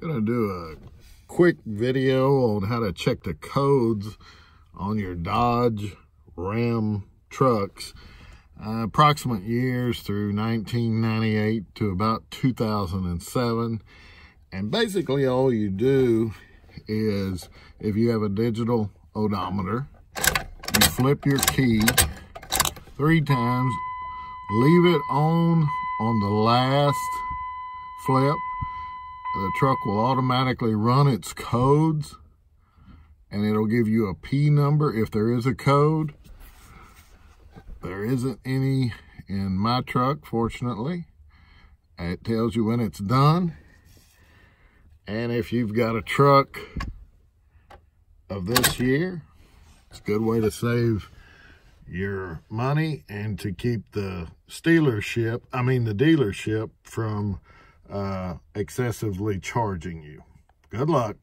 gonna do a quick video on how to check the codes on your Dodge Ram trucks. Uh, approximate years through 1998 to about 2007. And basically all you do is if you have a digital odometer, you flip your key three times, leave it on on the last flip the truck will automatically run its codes and it'll give you a P number if there is a code. There isn't any in my truck, fortunately. It tells you when it's done. And if you've got a truck of this year, it's a good way to save your money and to keep the dealership, I mean the dealership from uh, excessively charging you. Good luck.